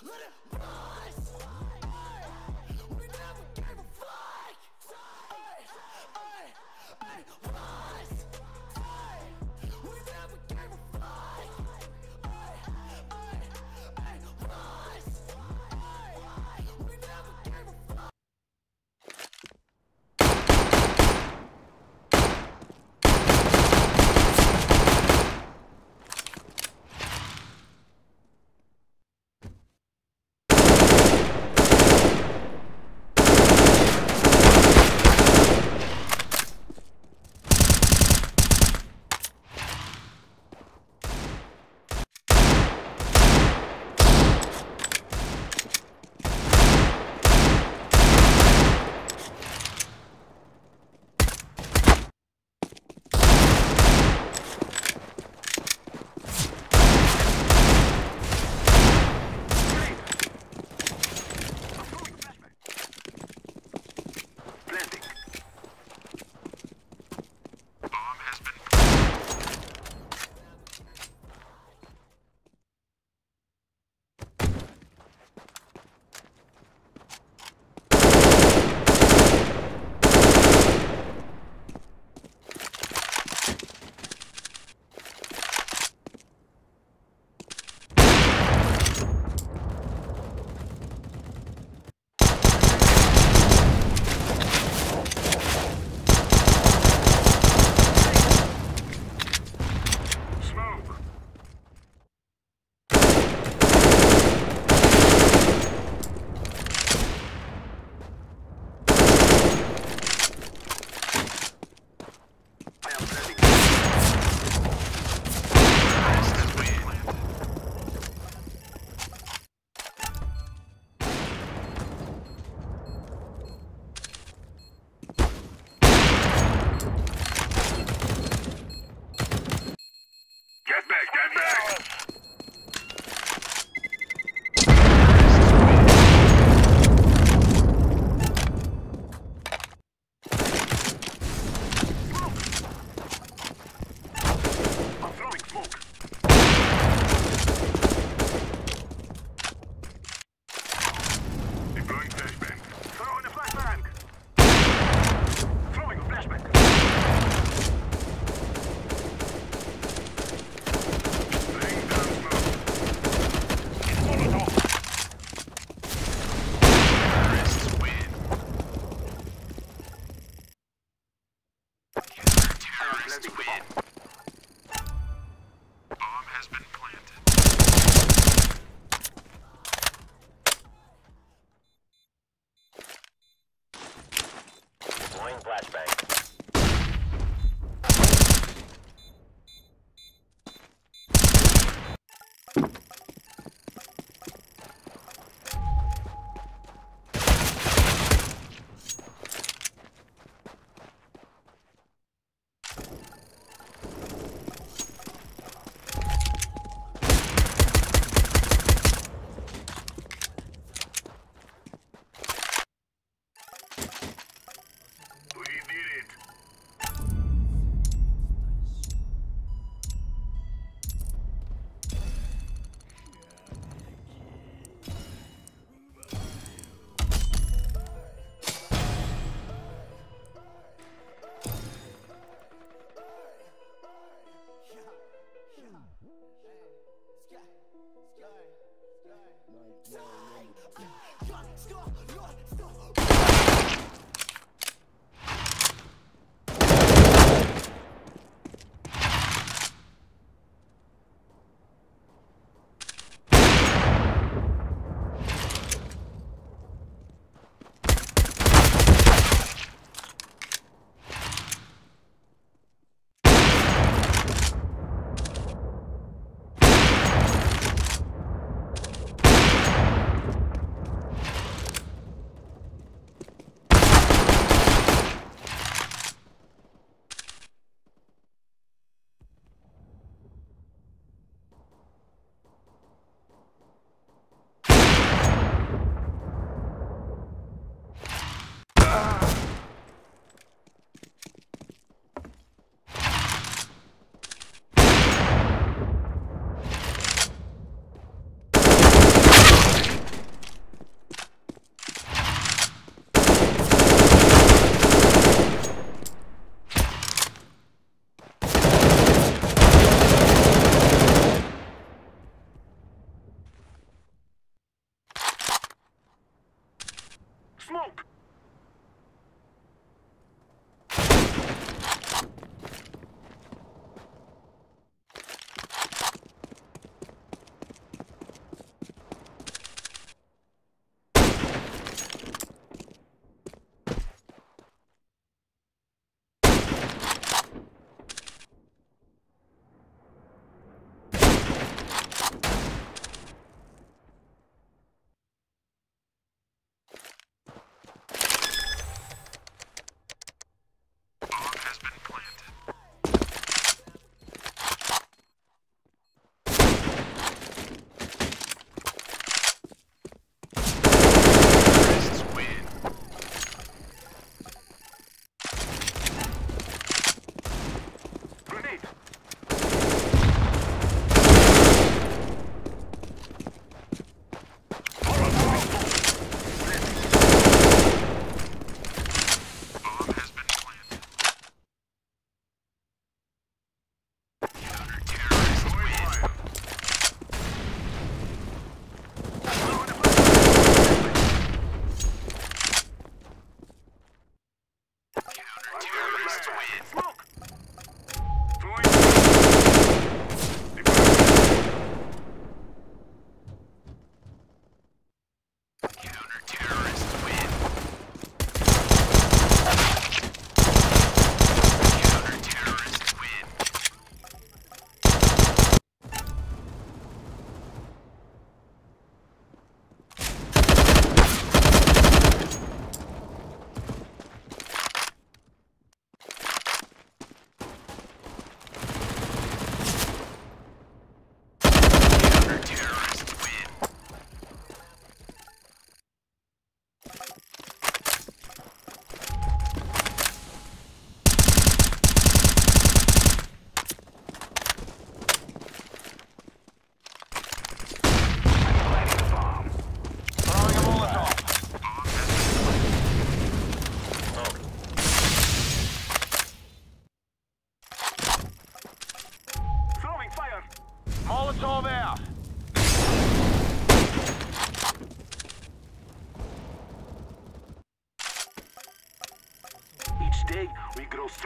Planting.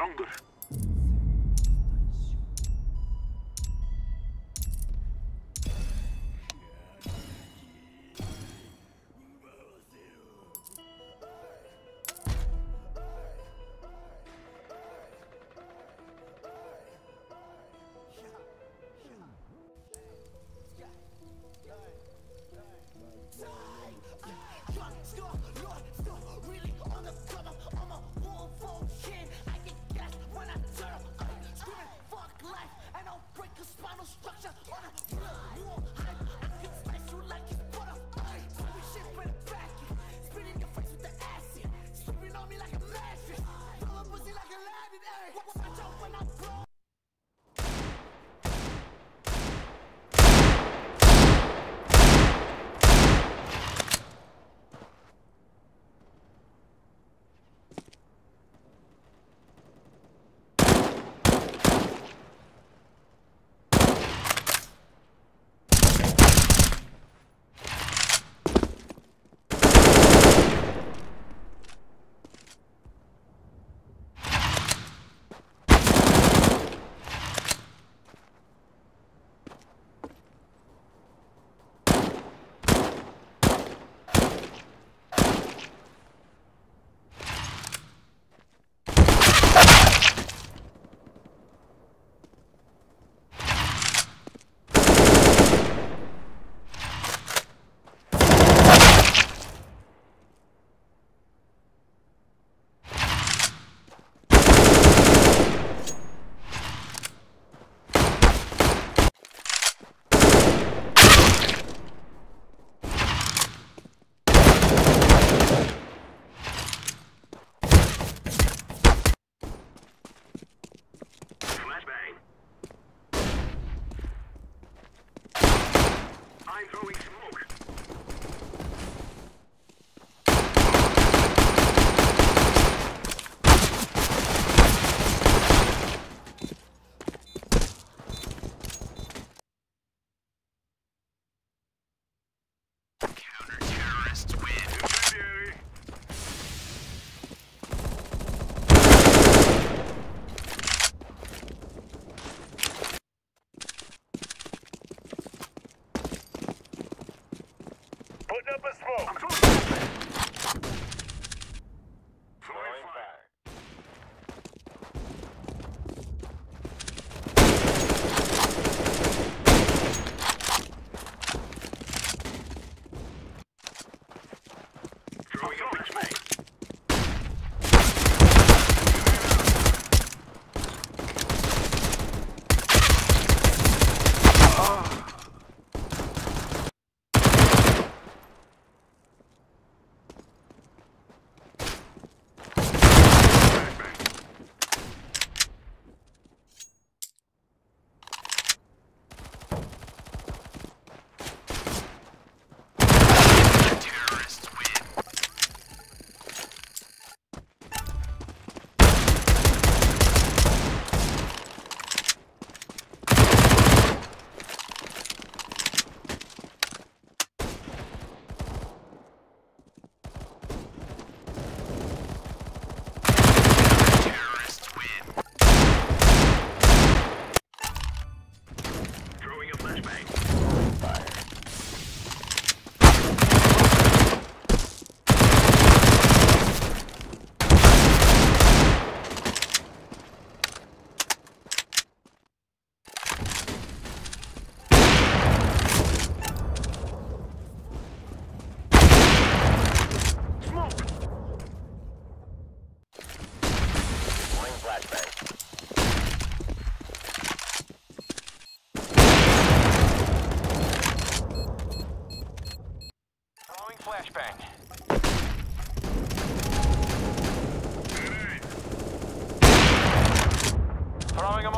Stronger.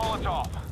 Molotov.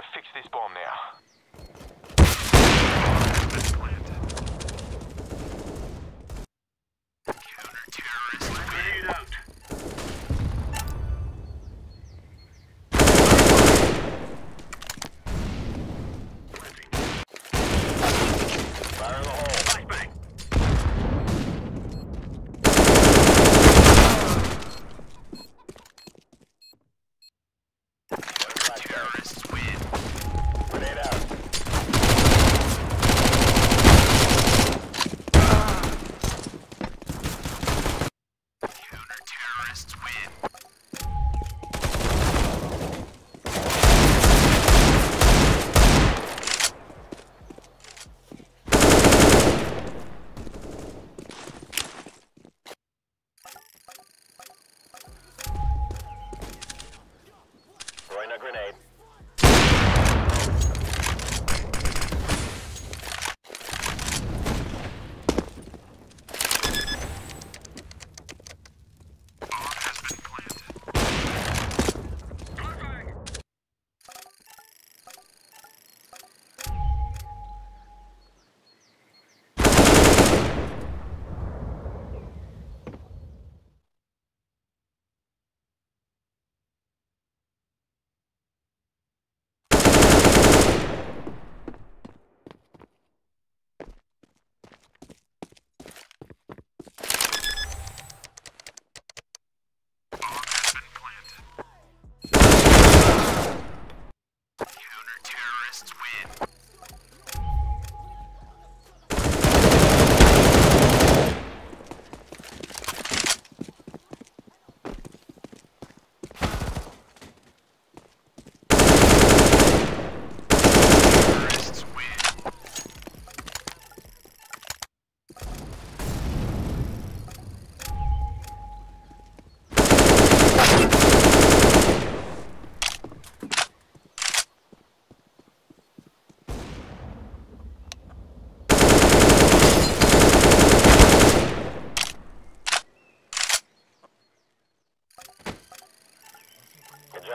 To fix this bomb now.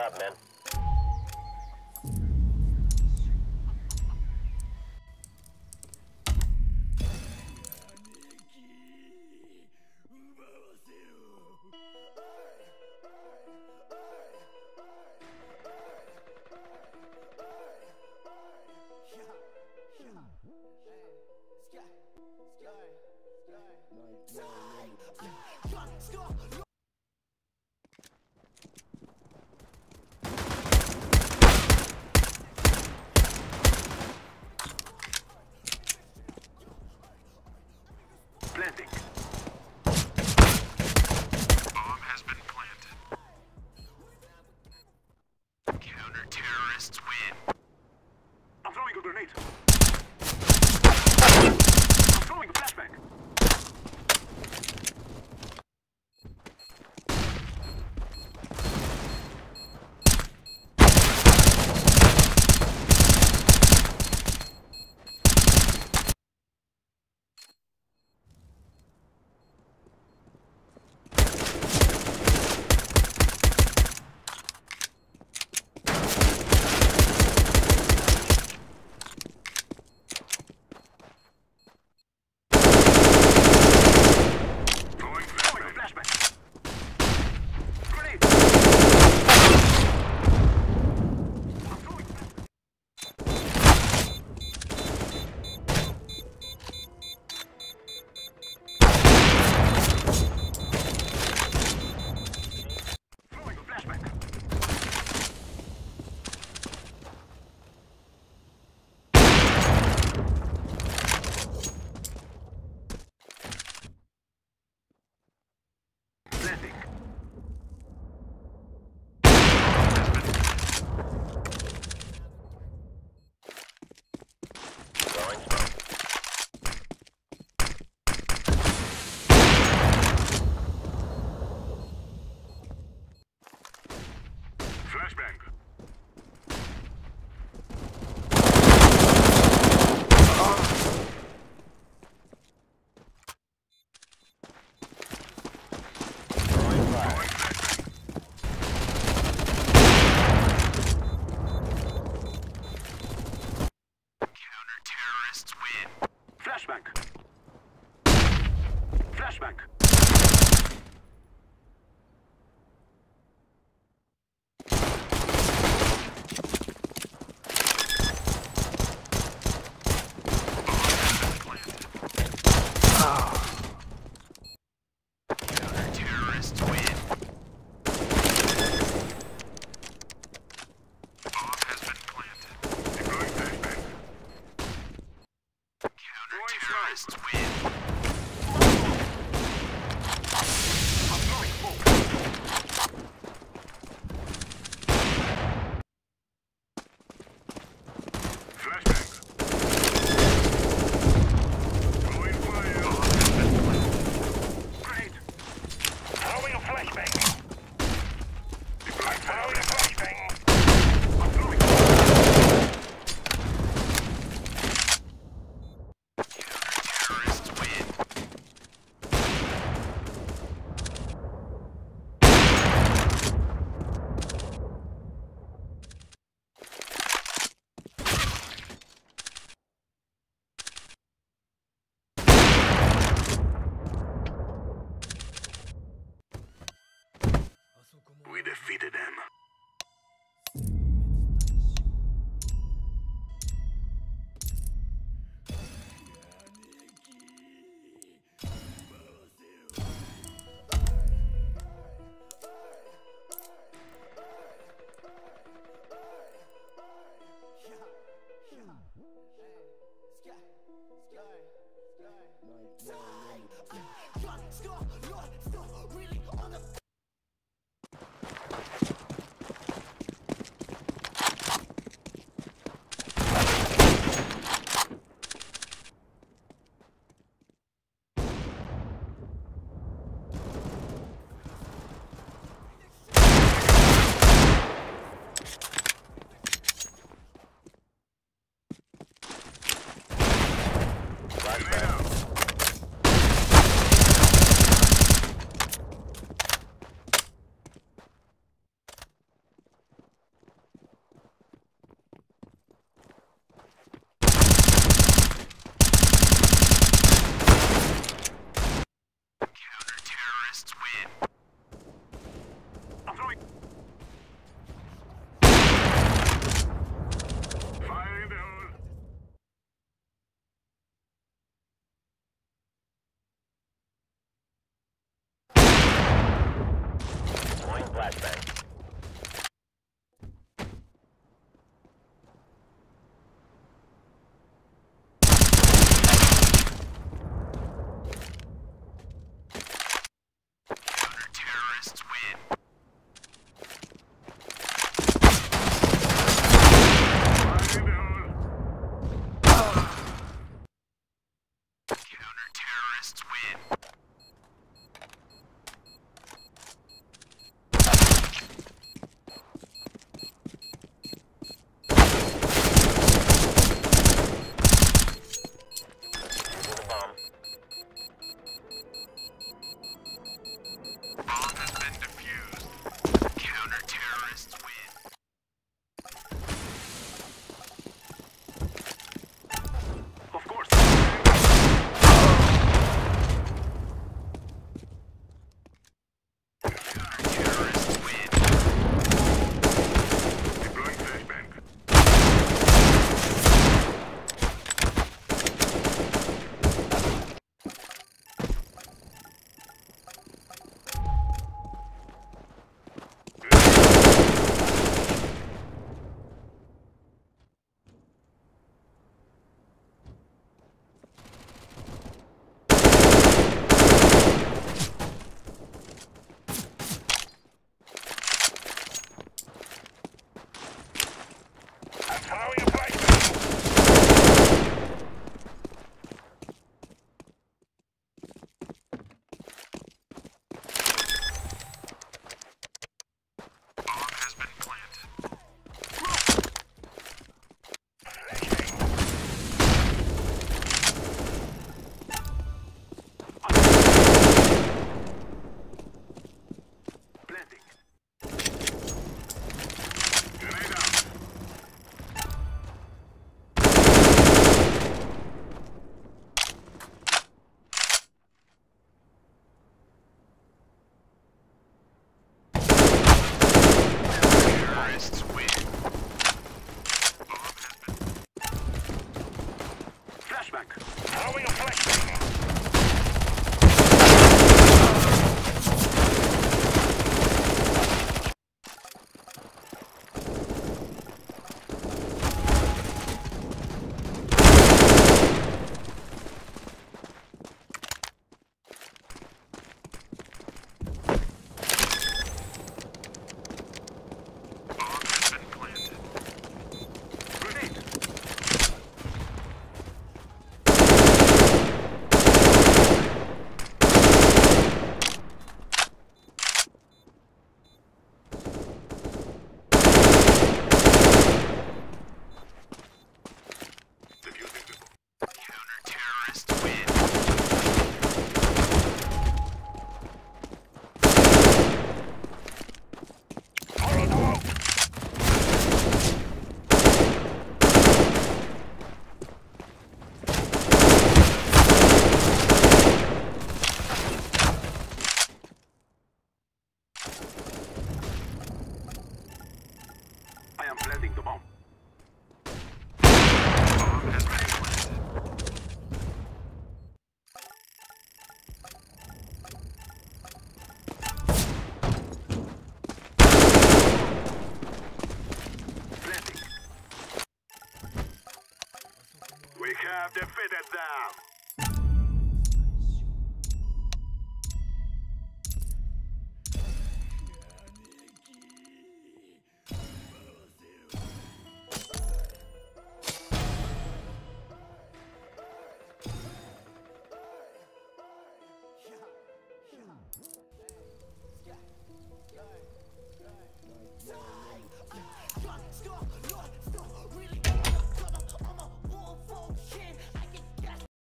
Job, man.